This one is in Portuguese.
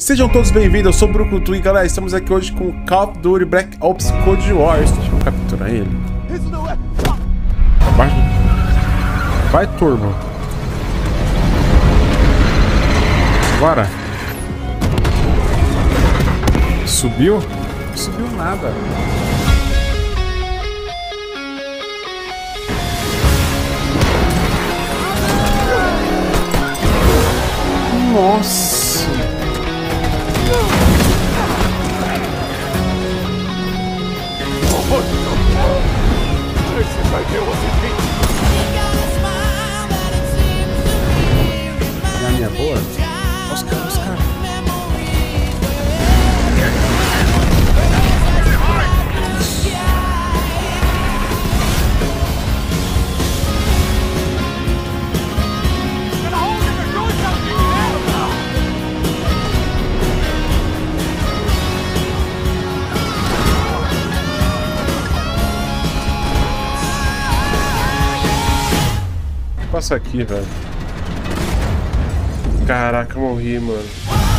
Sejam todos bem-vindos, eu sou o Brucutu e galera, estamos aqui hoje com o Call of Duty Black Ops Cold Wars. Deixa eu capturar ele. Vai, Vai turbo. Bora. Subiu? Não subiu nada. Nossa. right here with his feet. Na minha boa, Oscar, Passa aqui, velho. Caraca, eu morri, mano.